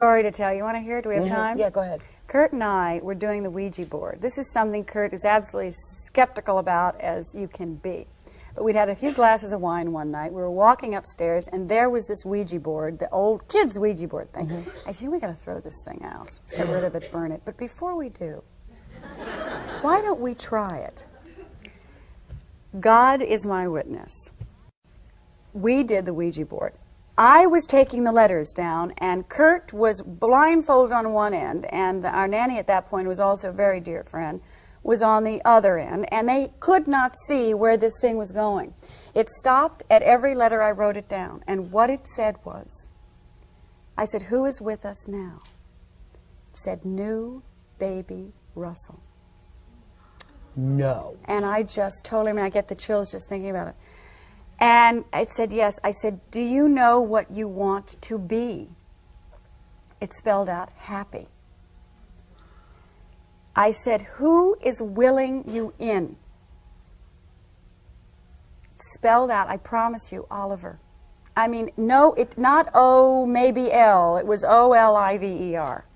story to tell. You want to hear it? Do we have Mhm. time? Yeah, go ahead. Kurt and I were doing the Ouija board. This is something Kurt is absolutely skeptical about as you can be. But we'd had a few glasses of wine one night. We were walking upstairs, and there was this Ouija board, the old kids' Ouija board thing. I said, we got to throw this thing out. Let's get rid of it, burn it. But before we do, why don't we try it? God is my witness. We did the Ouija board. I was taking the letters down, and Kurt was blindfolded on one end, and our nanny at that point, who was also a very dear friend, was on the other end, and they could not see where this thing was going. It stopped at every letter I wrote it down, and what it said was, I said, Who is with us now? It said, New baby Russell. No. And I just told him, and I get the chills just thinking about it. And it said, Yes. I said, Do you know what you want to be? It spelled out happy. I said, Who is willing you in? It spelled out, I promise you, Oliver. I mean, no, it not O, maybe L. It was O L I V E R.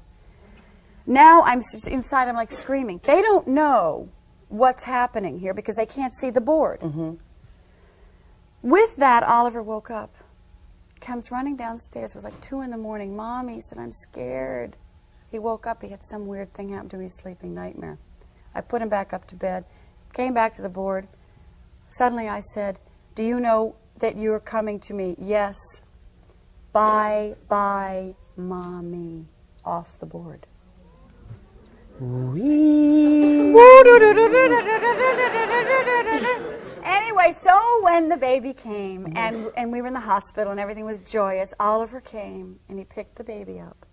Now I'm inside, I'm like screaming. They don't know what's happening here because they can't see the board. Mm-hmm. With that, Oliver woke up, comes running downstairs. It was like 2 in the morning. Mom, he said, I'm scared. He woke up. He had some weird thing happen to his sleeping nightmare. I put him back up to bed, came back to the board. Suddenly I said, Do you know that you're coming to me? Yes. Bye, bye, mommy. Off the board. Anyway, so when the baby came and, and we were in the hospital and everything was joyous, Oliver came and he picked the baby up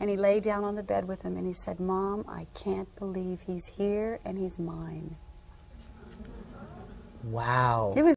and he lay down on the bed with him and he said, Mom, I can't believe he's here and he's mine. Wow. It was